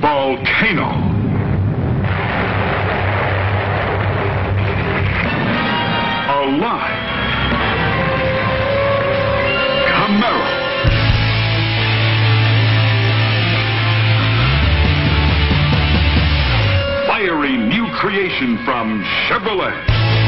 Volcano. Alive. Camaro. Fiery new creation from Chevrolet.